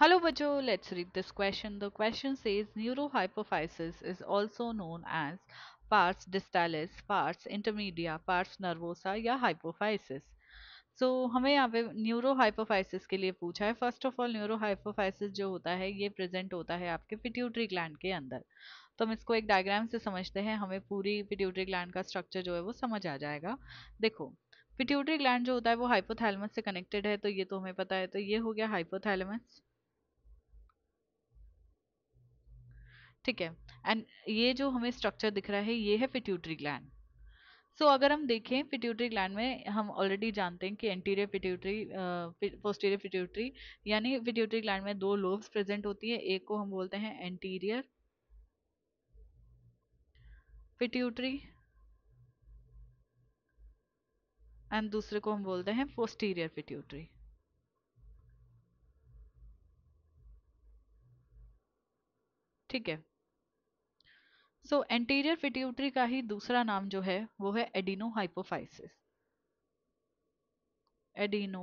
Hello Bajo, let's read this question. The question says neurohypophysis is also known as pars distalis, pars intermedia, pars nervosa या hypophysis. सो so, हमें यहाँ पे neuro hypophysis के लिए पूछा है। First of all neuro hypophysis जो होता है ये प्रेजेंट होता है आपके पिट्यूटरी ग्लैंड के अंदर। तो हम इसको एक डायग्राम से समझते हैं। हमें पूरी पिट्यूटरी ग्लैंड का स्ट्रक्चर जो है वो समझ आ जाएगा। देखो पिट्यूटरी ग्लैंड जो होता है वो हाइपोथैलेमस से कनेक्टेड है तो ये तो हमें पता है। तो ये हो गया हाइपोथैलेमस ठीक है। एंड ये जो हमें स्ट्रक्चर दिख रहा है ये है पिट्यूटरी ग्लैंड सो so, अगर हम देखें पिट्यूटरी ग्लैंड में हम ऑलरेडी जानते हैं कि एंटीरियर पिट्यूटरी पोस्टीरियर पिट्यूटरी यानी पिट्यूटरी ग्लैंड में दो लोब्स प्रेजेंट होती है। एक को हम बोलते हैं एंटीरियर पिट्यूटरी एंड दूसरे को हम बोलते हैं पोस्टीरियर पिट्यूटरी ठीक है। सो एंटीरियर पिट्यूटरी का ही दूसरा नाम जो है, वो है adenohypophysis adeno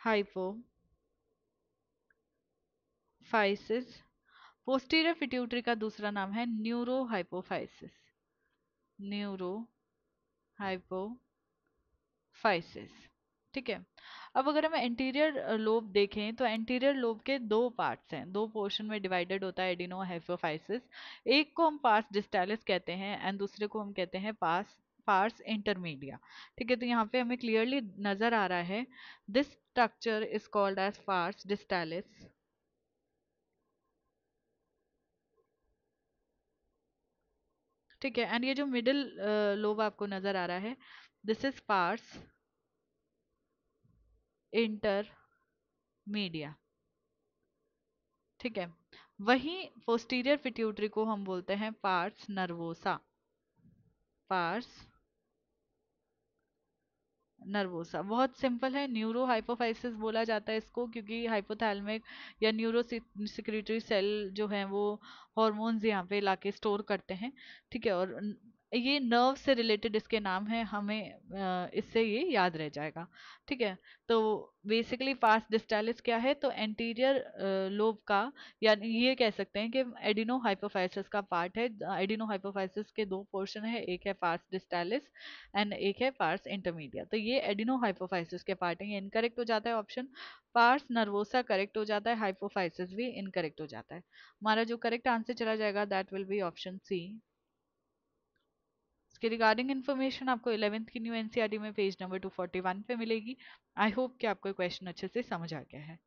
hypophysis posterior pituitary का दूसरा नाम है न्यूरो हाइपोफाइसिस न्यूरो हाइपोफाइसिस ठीक है? अब अगर हम एंटीरियर लोब देखें तो एंटीरियर लोब के दो पार्ट्स हैं। दो पोर्शन में डिवाइडेड होता है एडिनो हाइपोफाइसिस एक को हम पास डिस्टैलिस कहते हैं एंड दूसरे को हम कहते हैं पास पार्स इंटरमीडिया ठीक है तो यहाँ पे हमें क्लियरली नज़र आ रहा है। This structure is called as pars distalis ठीक है एंड ये जो मिडिल लोब आपको नज़र आ रहा है this is parse intermedia ठीक है? वहीं पोस्टीरियर पिट्यूटरी को हम बोलते हैं पार्स नर्वोसा पार्स नर्वोसा बहुत सिंपल है। न्यूरो हाइपोफाइसिस बोला जाता है इसको क्योंकि हाइपोथैलमिक या न्यूरो सिक्रेटरी सेल जो है वो हॉर्मोन्स यहाँ पे लाके स्टोर करते हैं। ठीक है? और ये नर्व से रिलेटेड इसके नाम है, हमें इससे ये याद रह जाएगा। ठीक है? तो बेसिकली पास डिस्टालिस क्या है? तो एंटीरियर लोब का यानी ये कह सकते हैं कि एडिनो हाइपोफाइसिस का पार्ट है। एडिनो हाइपोफाइसिस के दो पोर्शन है, एक है पार्स डिस्टालिस एंड एक है पार्स इंटरमीडिया तो ये एडिनो हाइपोफाइसिस के पार्ट है, ये इनकरेक्ट हो जाता है ऑप्शन पार्स नर्वोसा करेक्ट हो जाता है हाइपोफाइसिस भी इनकरेक्ट हो जाता है। हमारा जो करेक्ट आंसर चला जाएगा that will be option C इसके रिगार्डिंग इन्फॉर्मेशन आपको इलेवंथ की न्यू एनसीआरटी में पेज नंबर 241 पे मिलेगी। आई होप कि आपको क्वेश्चन अच्छे से समझ आ गया है।